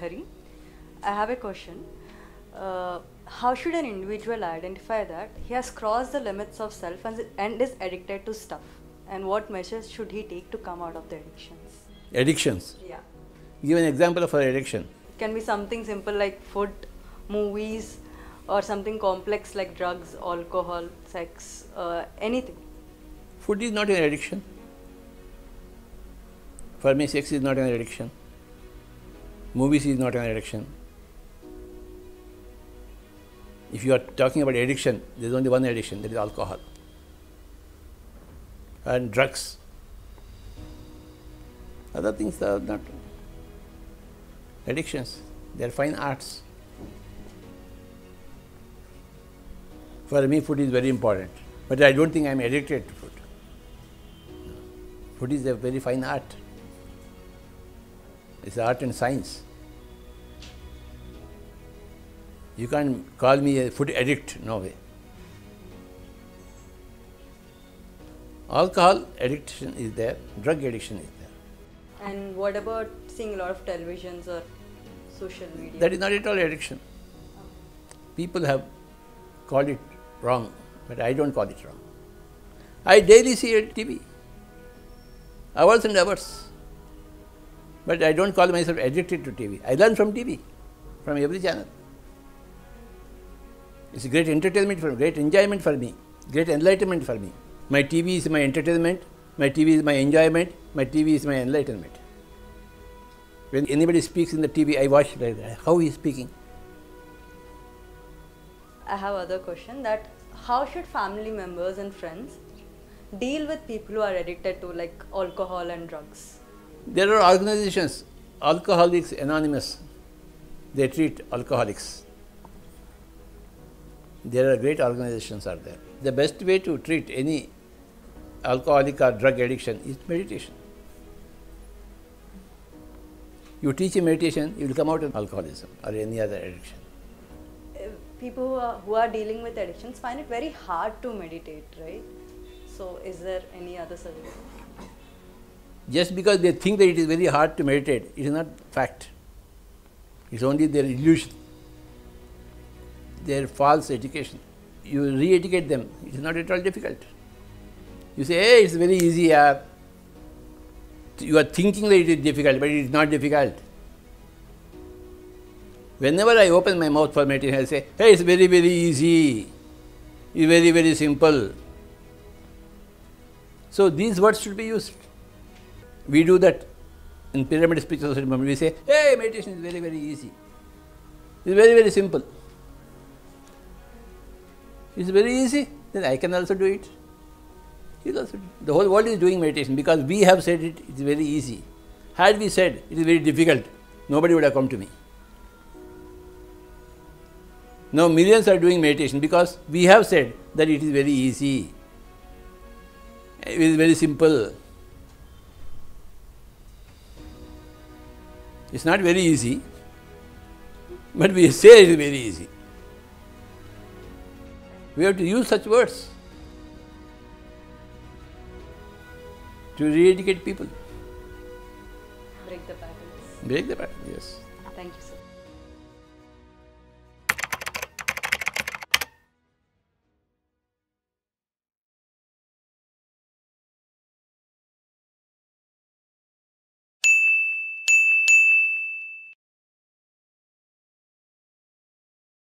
Hari. I have a question. Uh, how should an individual identify that he has crossed the limits of self and, and is addicted to stuff? And what measures should he take to come out of the addictions? Addictions. Yeah. Give an example of an addiction. It can be something simple like food, movies, or something complex like drugs, alcohol, sex, uh, anything. Food is not an addiction. For me, sex is not an addiction. Movies is not an addiction. If you are talking about addiction, there is only one addiction that is alcohol and drugs. Other things are not addictions, they are fine arts. For me, food is very important, but I don't think I am addicted to food. Food is a very fine art. It's art and science. You can't call me a food addict, no way. Alcohol addiction is there, drug addiction is there. And what about seeing a lot of televisions or social media? That is not at all addiction. People have called it wrong, but I don't call it wrong. I daily see a TV, hours and hours. But I don't call myself addicted to TV. I learn from TV, from every channel. It's great entertainment for me, great enjoyment for me, great enlightenment for me. My TV is my entertainment, my TV is my enjoyment, my TV is my enlightenment. When anybody speaks in the TV, I watch like that. How he is speaking. I have other question that how should family members and friends deal with people who are addicted to like alcohol and drugs? There are organizations, Alcoholics Anonymous, they treat alcoholics. There are great organizations are there. The best way to treat any alcoholic or drug addiction is meditation. You teach a meditation, you will come out of alcoholism or any other addiction. Uh, People who are, who are dealing with addictions find it very hard to meditate, right? So, is there any other suggestion? Just because they think that it is very hard to meditate, it is not fact. It is only their illusion, their false education. You re educate them, it is not at all difficult. You say, hey, it's very easy, yaar. You are thinking that it is difficult, but it is not difficult. Whenever I open my mouth for meditation, I say, hey, it's very, very easy. It's very, very simple. So these words should be used. We do that in Pyramid Society movement. We say, hey, meditation is very, very easy. It's very, very simple. It's very easy, then I can also do it. Can also. The whole world is doing meditation because we have said it, it's very easy. Had we said it is very difficult, nobody would have come to me. Now millions are doing meditation because we have said that it is very easy. It is very simple. It's not very easy, but we say it is very easy. We have to use such words to re educate people. Break the patterns. Break the pattern, yes. Thank you, sir.